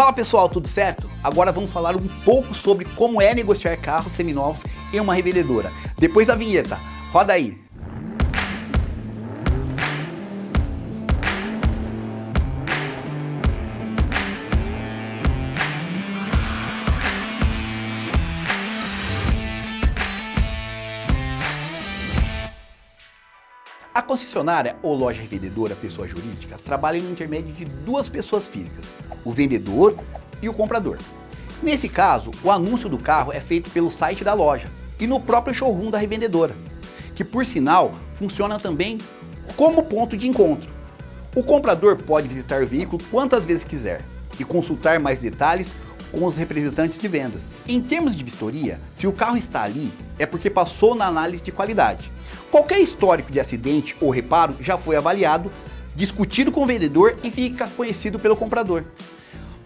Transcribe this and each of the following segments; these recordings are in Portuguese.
Fala pessoal, tudo certo? Agora vamos falar um pouco sobre como é negociar carros seminovos em uma revendedora. Depois da vinheta, roda aí! A concessionária ou loja revendedora pessoa jurídica trabalha no intermédio de duas pessoas físicas, o vendedor e o comprador. Nesse caso, o anúncio do carro é feito pelo site da loja e no próprio showroom da revendedora, que por sinal funciona também como ponto de encontro. O comprador pode visitar o veículo quantas vezes quiser e consultar mais detalhes com os representantes de vendas. Em termos de vistoria, se o carro está ali, é porque passou na análise de qualidade. Qualquer histórico de acidente ou reparo já foi avaliado, discutido com o vendedor e fica conhecido pelo comprador.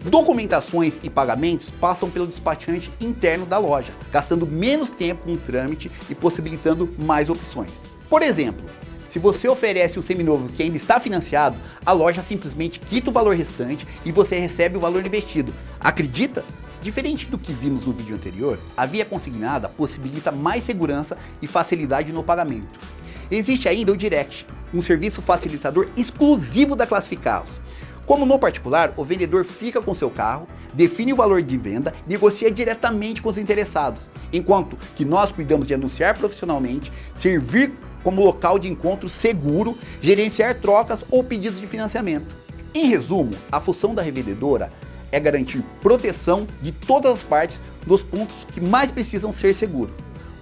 Documentações e pagamentos passam pelo despachante interno da loja, gastando menos tempo com o trâmite e possibilitando mais opções. Por exemplo, se você oferece um seminovo que ainda está financiado, a loja simplesmente quita o valor restante e você recebe o valor investido. Acredita? Diferente do que vimos no vídeo anterior, a via consignada possibilita mais segurança e facilidade no pagamento. Existe ainda o Direct, um serviço facilitador exclusivo da Classificarros. Como no particular, o vendedor fica com seu carro, define o valor de venda negocia diretamente com os interessados, enquanto que nós cuidamos de anunciar profissionalmente, servir como local de encontro seguro, gerenciar trocas ou pedidos de financiamento. Em resumo, a função da revendedora é garantir proteção de todas as partes nos pontos que mais precisam ser seguros,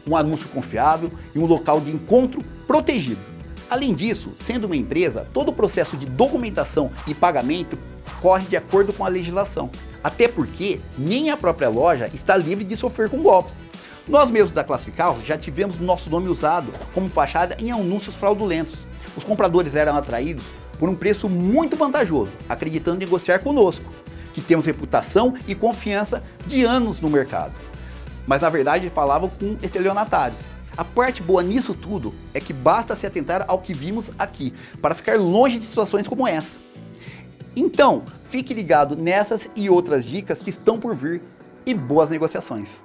um anúncio confiável e um local de encontro protegido. Além disso, sendo uma empresa, todo o processo de documentação e pagamento corre de acordo com a legislação. Até porque nem a própria loja está livre de sofrer com golpes. Nós mesmos da Classificados já tivemos nosso nome usado como fachada em anúncios fraudulentos. Os compradores eram atraídos por um preço muito vantajoso, acreditando negociar conosco, que temos reputação e confiança de anos no mercado. Mas na verdade falavam com estelionatários. A parte boa nisso tudo é que basta se atentar ao que vimos aqui, para ficar longe de situações como essa. Então, fique ligado nessas e outras dicas que estão por vir e boas negociações.